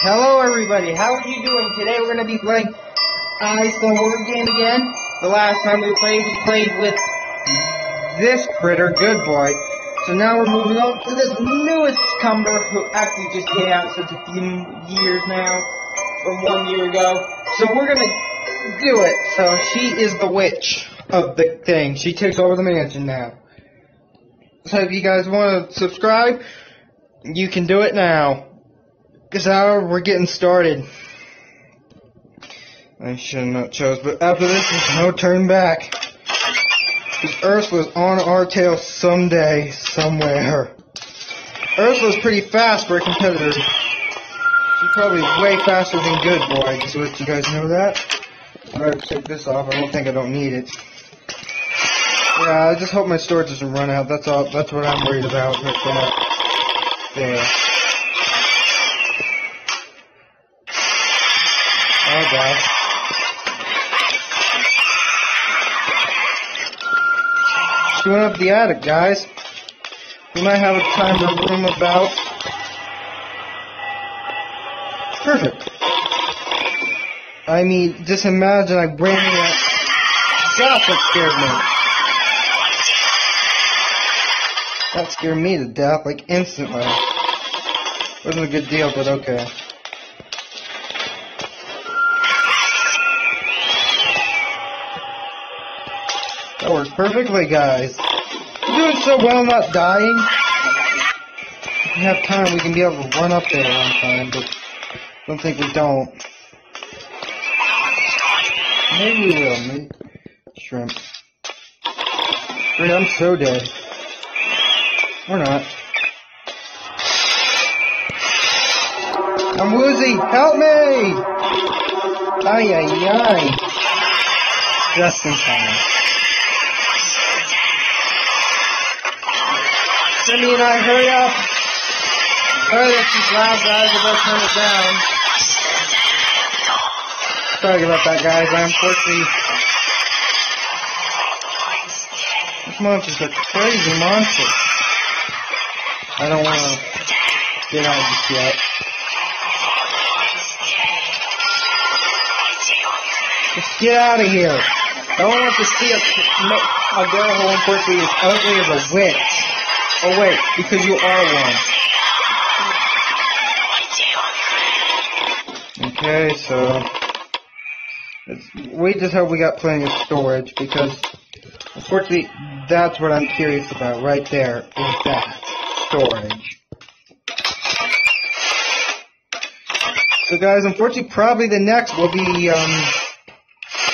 Hello everybody, how are you doing? Today we're going to be playing Eyes the Word game again. The last time we played, we played with this critter, Good Boy. So now we're moving on to this newest Cumber, who actually just came out since a few years now, from one year ago. So we're going to do it. So she is the witch of the thing. She takes over the mansion now. So if you guys want to subscribe, you can do it now. Because now we're getting started. I should have not chose, but after this, there's no turn back. Because Ursula's on our tail someday, somewhere. Ursula's pretty fast for a competitor. She's probably way faster than Good Boy. Just So you guys know that? I'm gonna take this off. I don't think I don't need it. Yeah, I just hope my storage doesn't run out. That's all. That's what I'm worried about. Right there. Oh. She went up the attic, guys. We might have a time to room about. Perfect. I mean, just imagine I ran that. God, that scared me. That scared me to death, like instantly. Wasn't a good deal, but okay. Works perfectly, guys. We're doing so well not dying. If we have time, we can be able to run up there one time, but I don't think we don't. Maybe we will. Maybe. Shrimp. I'm so dead. Or not. I'm woozy! Help me! Ay, ay, ay. Just in time. Cindy and I, hurry up! Hurry, this is loud, guys. I better turn it down. Sorry about that, guys. I unfortunately... This monster's a crazy monster. I don't want to get out just yet. Just get out of here. I don't want to see a, a girl who unfortunately is ugly as a witch. Oh wait, because you are one. Okay, so we just hope we got plenty of storage because unfortunately that's what I'm curious about right there is that storage. So guys, unfortunately probably the next will be um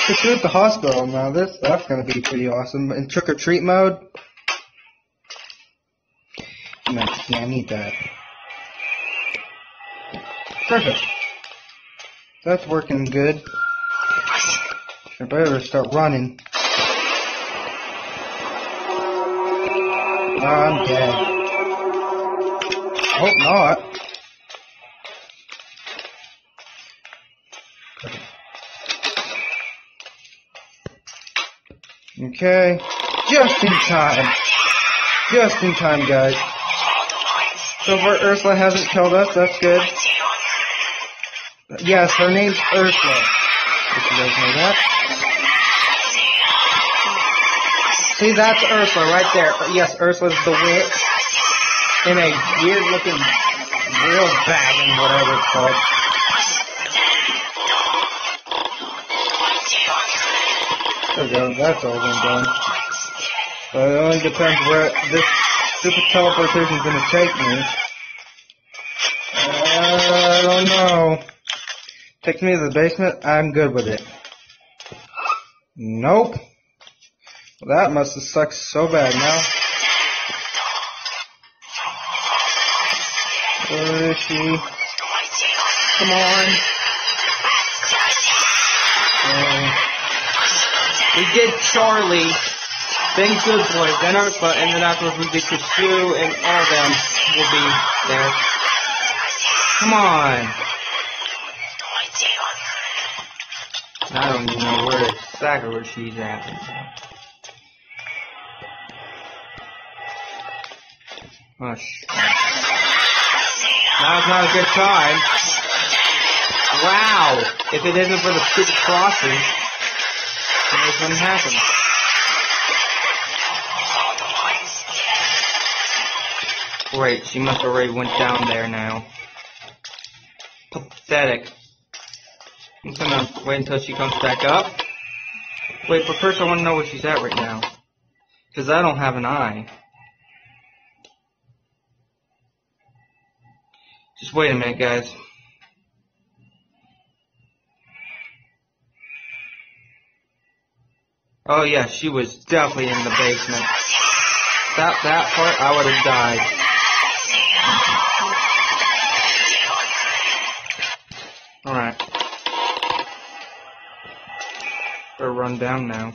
Pursuit at the hospital. Now this that's gonna be pretty awesome. In trick or treat mode. Yeah, I need that. Perfect. That's working good. I better start running. I'm dead. Hope not. Okay. Just in time. Just in time, guys. So far, Ursula hasn't killed us. That's good. Yes, her name's Ursula. If you guys know that. See, that's Ursula right there. Yes, Ursula's the witch in a weird-looking real bag and whatever it's called. There we go. That's all been done. But it only depends where this super teleportation is going to take me. I don't know. Takes me to the basement, I'm good with it. Nope. Well, that must have sucked so bad now. Where is she? Come on. Um, we did Charlie. Then Good Boy, then Ursula, and then afterwards we get Sue and all of them will be there. Come on. I don't even know where she's at. Oh, sh Now's not a good time. Wow! If it isn't for the stupid crossing, this wouldn't happen. Great, she must have already went down there now. Pathetic. I'm gonna wait until she comes back up. Wait, but first I wanna know where she's at right now. Cause I don't have an eye. Just wait a minute, guys. Oh yeah, she was definitely in the basement. That that part, I would have died. Alright. Better run down now.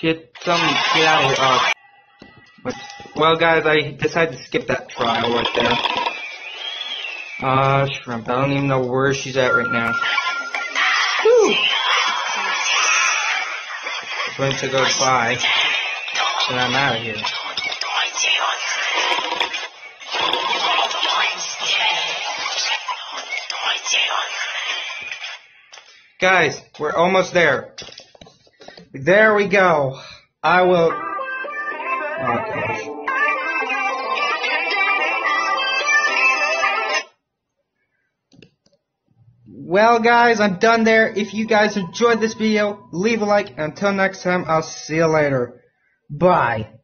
Get some, get out of here. Uh, well guys, I decided to skip that trial right there. Uh, shrimp, I don't even know where she's at right now. Whew going to go by, and I'm out of here. Guys, we're almost there. There we go. I will... Oh. Well guys, I'm done there. If you guys enjoyed this video, leave a like. Until next time, I'll see you later. Bye.